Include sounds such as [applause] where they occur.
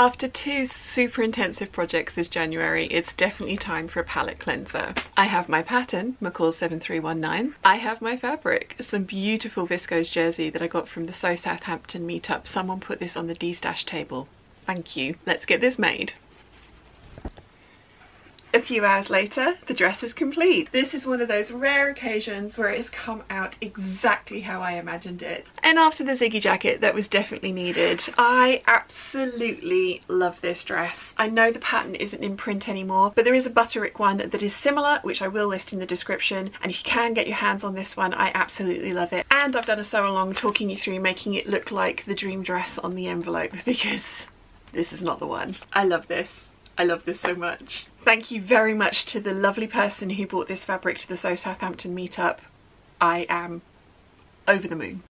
After two super intensive projects this January, it's definitely time for a palate cleanser. I have my pattern, McCall 7319. I have my fabric, some beautiful viscose jersey that I got from the So Southampton meetup. Someone put this on the destash table. Thank you. Let's get this made. A few hours later, the dress is complete. This is one of those rare occasions where it has come out exactly how I imagined it. And after the Ziggy jacket, that was definitely needed. I absolutely love this dress. I know the pattern isn't in print anymore, but there is a Butterick one that is similar, which I will list in the description. And if you can get your hands on this one, I absolutely love it. And I've done a sew along talking you through making it look like the dream dress on the envelope [laughs] because this is not the one. I love this. I love this so much. Thank you very much to the lovely person who brought this fabric to the Southampton meetup. I am over the moon.